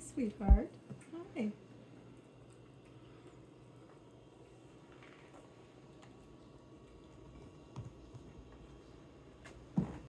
sweetheart.